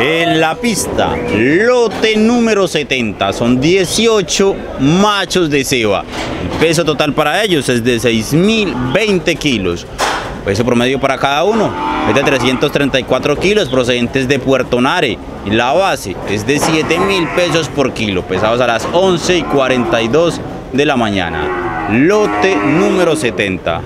En la pista, lote número 70, son 18 machos de ceba. El peso total para ellos es de 6.020 kilos. Peso promedio para cada uno es de 334 kilos procedentes de Puerto Nare. Y la base es de 7 mil pesos por kilo, pesados a las 11 y 42 de la mañana. Lote número 70.